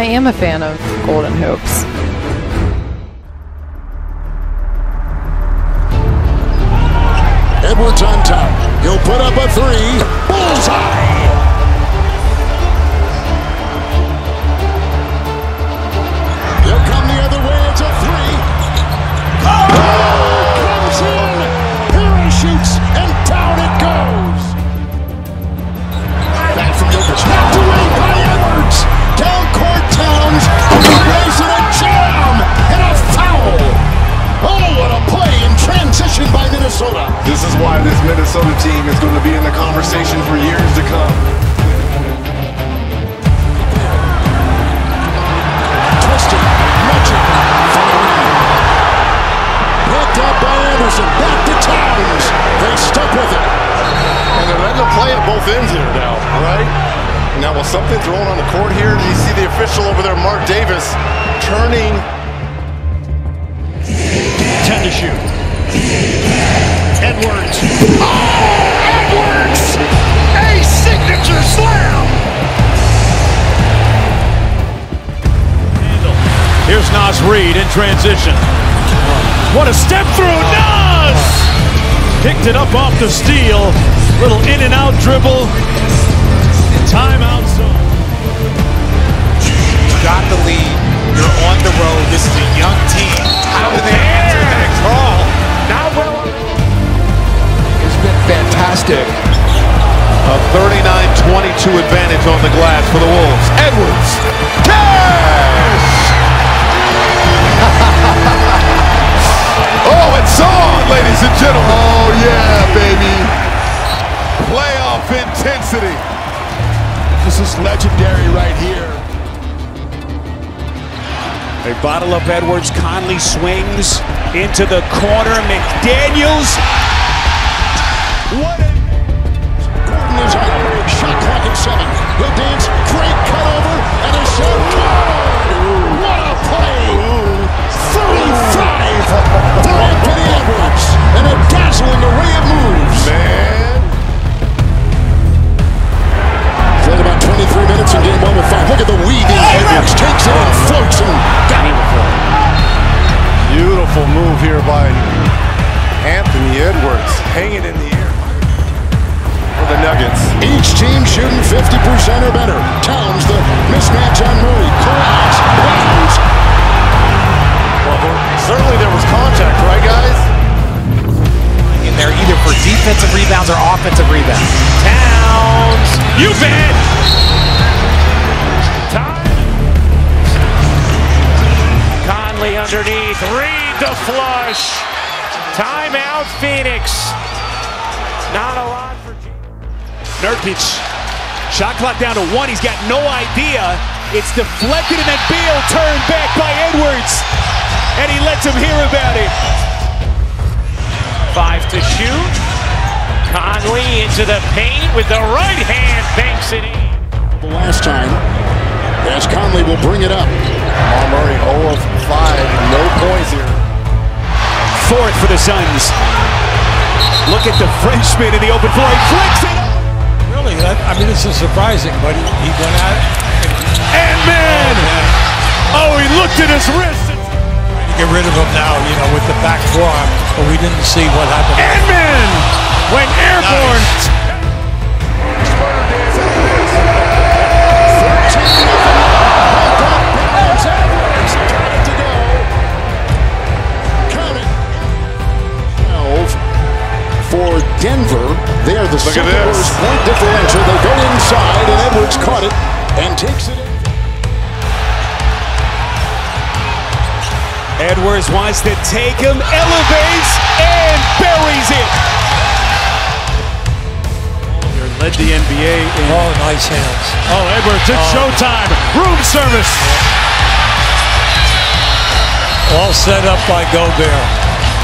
I am a fan of Golden Hoops. Edwards on top. He'll put up a three. Bullseye! This is why this Minnesota team is going to be in the conversation for years to come. Twisted, Magic, Picked up by Anderson, back to Towns. They stuck with it. And they're letting them play at both ends here now, right? Now, was something thrown on the court here? Do you see the official over there, Mark Davis, turning? 10 to shoot. Edwards. Oh, Edwards! A signature slam! Here's Naz Reid in transition. What a step through, Naz! Picked it up off the steal. Little in and out dribble. For the Wolves. Edwards. Cash! Oh, it's on, ladies and gentlemen. Oh, yeah, baby. Playoff intensity. This is legendary right here. They bottle up Edwards. Conley swings into the corner. McDaniels. What a... Gordon is out. Shot clock at seven. He'll dance. Great cut over and a shot. What a play! 35 for Anthony Edwards. And a dazzling array of moves. Man. Played about 23 minutes in game one with five. Look at the weaving. Edwards takes it and floats got it. Beautiful move here by Anthony Edwards, hanging in the air the Nuggets. Each team shooting 50% or better. Towns, the mismatch on Murray. Corrals, Williams. Well, certainly there was contact, right, guys? In there either for defensive rebounds or offensive rebounds. Towns. You bet. Time. Conley underneath. Reid the flush. Timeout Phoenix. Not a lot for G. Nurkic. Shot clock down to one. He's got no idea. It's deflected and then Beal turned back by Edwards. And he lets him hear about it. Five to shoot. Conley into the paint with the right hand, banks it in. The last time, as Conley will bring it up. Jamal Murray 0 of 5, no points here. Fourth for the Suns. Look at the Frenchman in the open floor. He flicks it. Really, that, I mean, this is surprising, but he, he went at it. And man, oh, he looked at his wrist. Trying to get rid of him now, you know, with the back forearm, but we didn't see what happened. Edmond went airborne. For Denver, they are the Look at second this. worst point differential. They go inside, and Edwards caught it and takes it. in. Edwards wants to take him, elevates, and buries it. Led the NBA in. Oh, nice hands. Oh, Edwards, it's showtime. Room service. All set up by Gobert.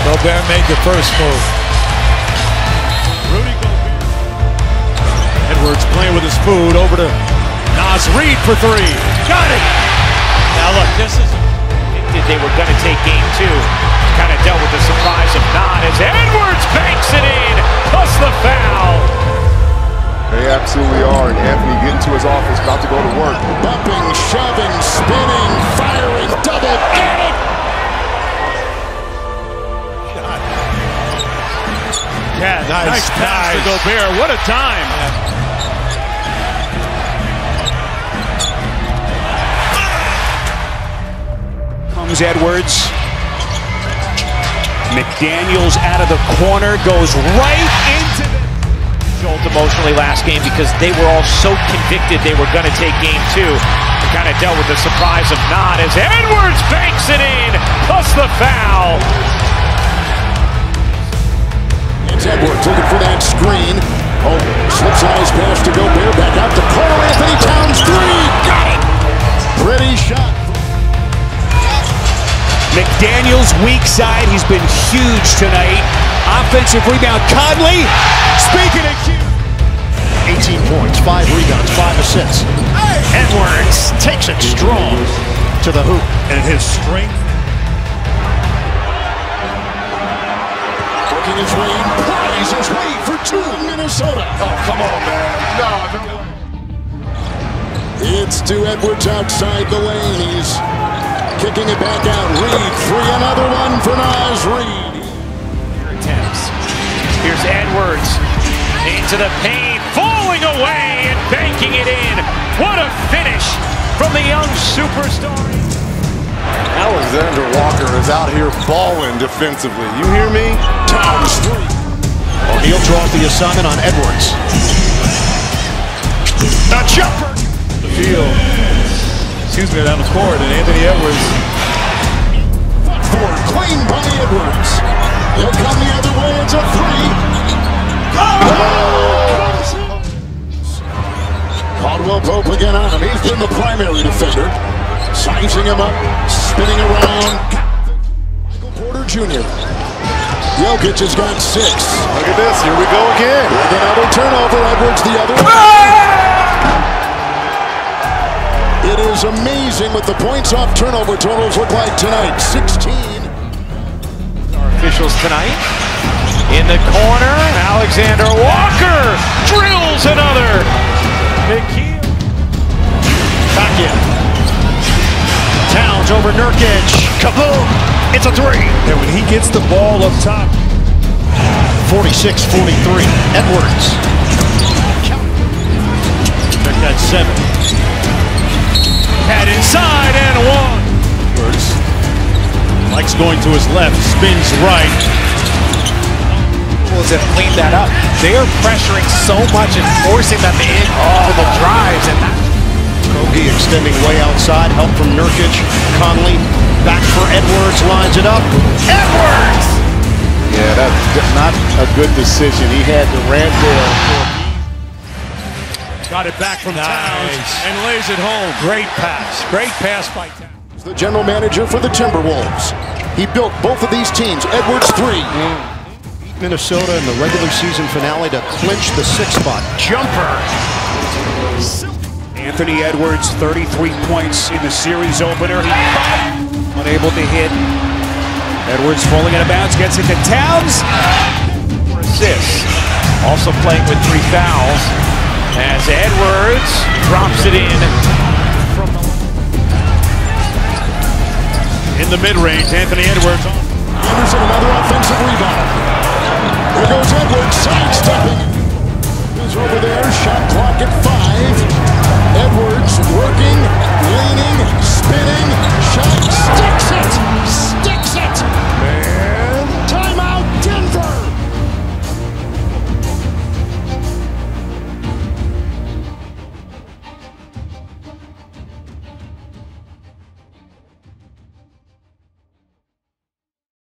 Gobert made the first move. food over to Naz Reid for three. Got it. Now look, this is they were going to take game two. Kind of dealt with the surprise of not as Edwards banks it in, plus the foul. They absolutely are, and Anthony getting to his office, about to go to work. Bumping, shoving, spinning, firing, double, got it! Yeah, nice, nice pass nice. to Gobert. What a time. Yeah. Edwards. McDaniels out of the corner, goes right into the emotionally last game because they were all so convicted they were going to take game two. Kind of dealt with the surprise of not as Edwards banks it in, plus the foul. It's Edwards looking for that screen. Oh, slips a nice pass to Gobert. Back out to corner. Anthony Towns three. Got it. Pretty shot. McDaniels weak side. He's been huge tonight. Offensive rebound. Conley. Speaking of huge. 18 points, 5 rebounds, 5 assists. Edwards takes it strong to the hoop. And his strength. Working his way, plays his way for two Minnesota. Oh, come on, man. No, no. It's to Edwards outside the lane. He's kicking it back out. Reid, three, another one for Naz Reid. Attempts. Here's Edwards into the paint, falling away and banking it in. What a finish from the young superstar. Alexander Walker is out here balling defensively. You hear me? Towns three. O'Neal draws the assignment on Edwards. A jumper. The field excuse me, down the court, and Anthony Edwards. Four, clean by Edwards. He'll come the other way. It's a three. Oh! Caldwell Pope again on him. He's been the primary defender. Sizing him up, spinning around. Michael Porter Jr. Jokic has got six. Look at this. Here we go again. With another turnover. Edwards the other way. It is amazing what the points off turnover totals look like tonight. 16. Our officials tonight. In the corner, Alexander Walker drills another. McKeel. Back in. Towns over Nurkic. Kaboom! It's a three. And when he gets the ball up top. 46-43. Edwards. Check that seven. Had inside and one. Edwards likes going to his left, spins right. Bulls have cleaned that up. They are pressuring so much and forcing them in oh. the drives. And that Kogi extending way outside. Help from Nurkic. Conley back for Edwards. Lines it up. Edwards! Yeah, that's not a good decision. He had the Randall Got it back from nice. Towns and lays it home. Great pass. Great pass by Towns. The general manager for the Timberwolves. He built both of these teams. Edwards three. Beat Minnesota in the regular season finale to clinch the sixth spot. Jumper. Anthony Edwards, 33 points in the series opener. He unable to hit. Edwards falling out of bounds, gets it to Towns. For assists. Also playing with three fouls as Edwards drops it in. In the mid-range, Anthony Edwards. Anderson, another offensive rebound. Here goes Edwards, sidestepping. Is over there, shot clock at five. Edwards working, leaning, spinning, shot, stick.